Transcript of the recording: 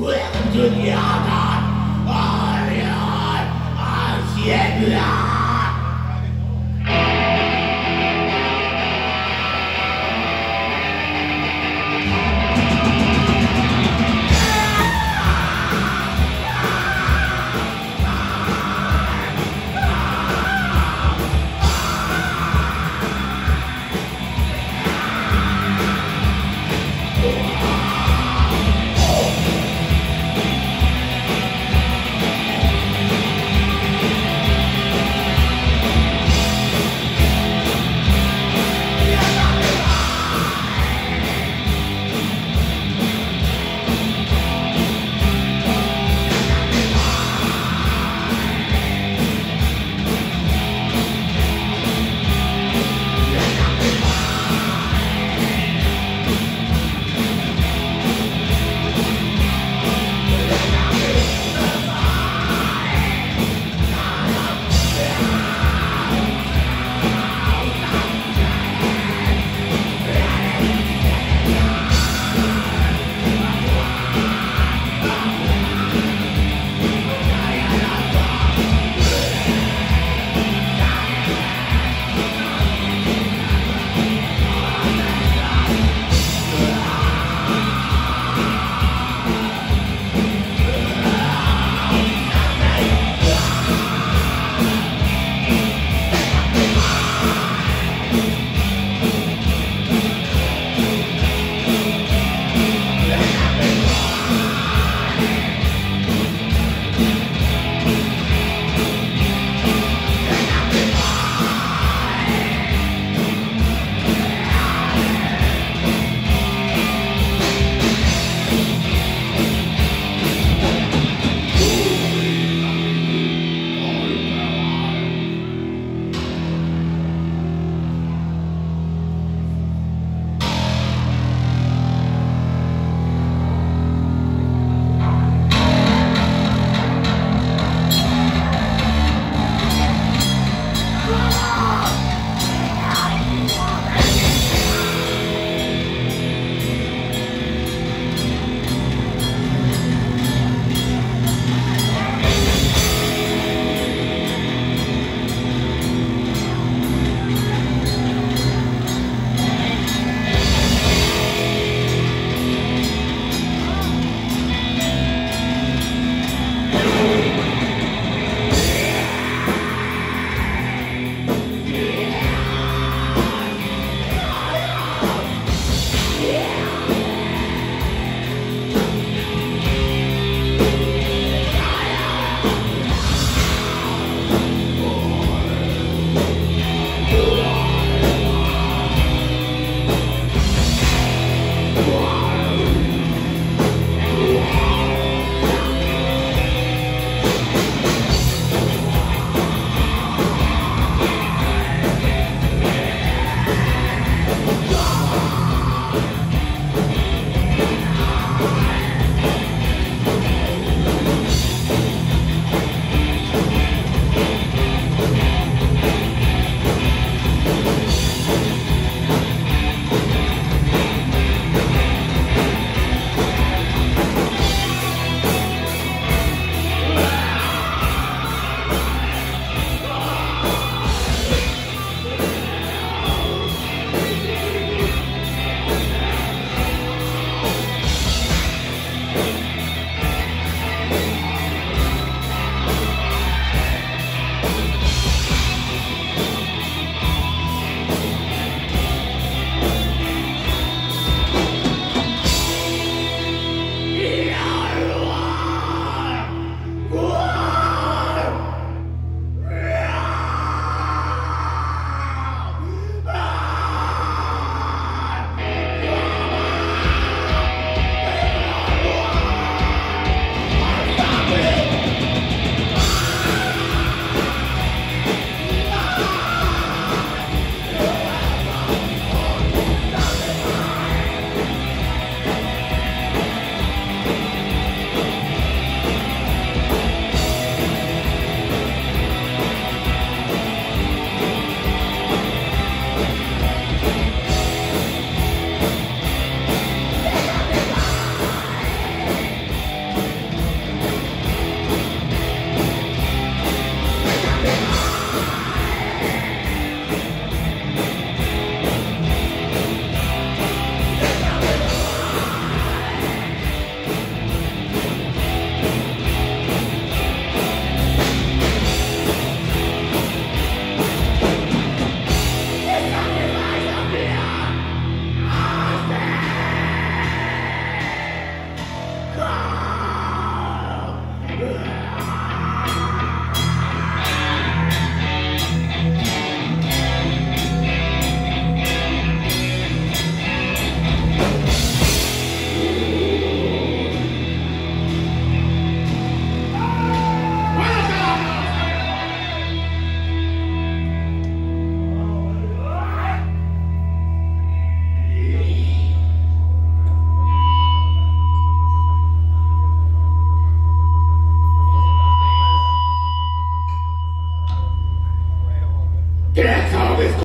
Welcome to the Argon, Orion, Asiedla.